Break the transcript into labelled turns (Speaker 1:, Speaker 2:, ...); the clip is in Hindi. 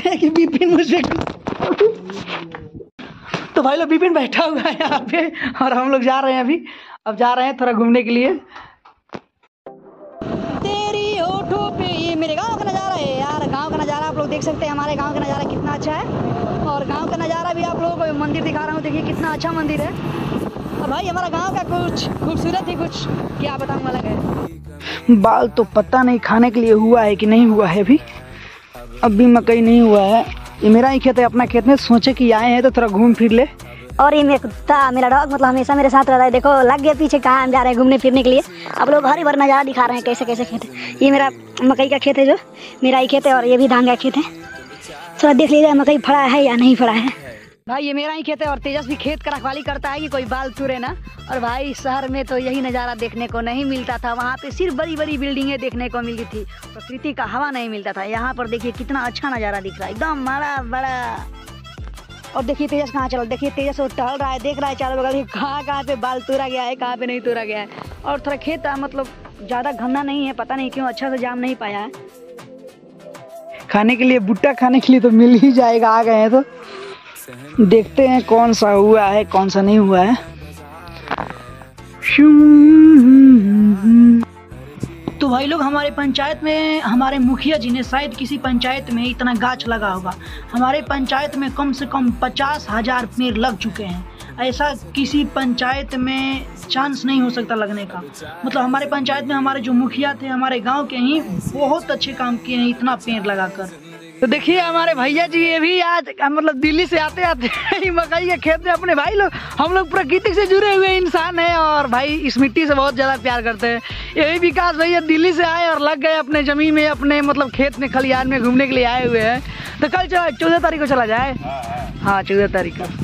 Speaker 1: देखते हैं कि बिपिन मुझे तो भाई लोग बिपिन बैठा हुआ है यहाँ पे और हम लोग जा रहे हैं अभी। अब जा रहे हैं थोड़ा घूमने के लिए। तेरी होठों पे ये मेरे गाँव का नज़ारा है यार। गाँव का नज़ारा आप लोग देख सकते हैं। हमारे गाँव का नज़ारा कितना अच्छा है। और गाँव का नज़ारा भी आप लोगों को मंदिर दिखा रहा हूँ। देखिए कितना अच्छा मंदिर है। और भाई हमारा गाँव का कुछ खूबसूरत ही कुछ क्या बताऊँ अलग है। बाल तो पता नहीं खाने के लिए हुआ है कि नहीं हुआ है अभी। अभी मकई नहीं हुआ है। ये मेरा ही खेत है, अपना खेत में सोचे कि आए हैं तो थोड़ा घूम फिर ले।
Speaker 2: और ये मेरा कुत्ता मेरा डॉग मतलब हमेशा मेरे साथ रहता है। देखो, लग गया पीछे कहाँ हम जा रहे हैं घूमने फिरने के लिए। अब लोग हरी भर नज़ारा दिखा रहे हैं कैसे कैसे खेत ये मेरा मकई का खेत है जो, मेरा ही खेत है और ये भी धान का खेत है। थोड़ा देख लीजिए, मकई फड़ा है या नहीं फड़ा है।
Speaker 1: भाई, ये मेरा ही खेत है और तेजस भी खेत का रखवाली करता है कि कोई बाल तुरे ना। और भाई, शहर में तो यही नज़ारा देखने को नहीं मिलता था। वहाँ पे सिर्फ़ बड़ी बड़ी बिल्डिंगें देखने को मिलती थी। प्रकृति का हवा नहीं मिलता था। यहाँ पर देखिए कितना अच्छा नज़ारा दिख रहा है। एकदम बड़ा बड़ा और देखिए तेजस कहाँ चल, देखिए तेजस वो टहल रहा है, देख रहा है चारों बगल। कहाँ कहाँ पे बाल तोड़ा गया है, कहाँ पे नहीं तोड़ा गया है। और थोड़ा खेत मतलब ज़्यादा घना नहीं है, पता नहीं क्यों अच्छा से जाम नहीं पाया है। खाने के लिए भुट्टा खाने के लिए तो मिल ही जाएगा, आ गए हैं तो। देखते हैं। कौन सा हुआ है, कौन सा नहीं हुआ है। तो भाई लोग, हमारे पंचायत में, हमारे मुखिया जी ने शायद किसी पंचायत में इतना गाछ लगा होगा। हमारे पंचायत में कम से कम पचास हज़ार पेड़ लग चुके हैं। ऐसा किसी पंचायत में चांस नहीं हो सकता लगने का। मतलब हमारे पंचायत में हमारे जो मुखिया थे, हमारे गाँव के ही, बहुत अच्छे काम किए हैं इतना पेड़ लगाकर। तो देखिए हमारे भैया जी ये भी आज मतलब दिल्ली से आते आते मकई के खेत में अपने भाई लोग हम लोग प्रकृति से जुड़े हुए इंसान हैं और भाई इस मिट्टी से बहुत ज़्यादा प्यार करते हैं। यही विकास भैया दिल्ली से आए और लग गए अपने ज़मीन में अपने मतलब खेत में खलिहान में घूमने के लिए आए हुए हैं। तो कल चौदह तारीख को चला जाए? हाँ चौदह तारीख को।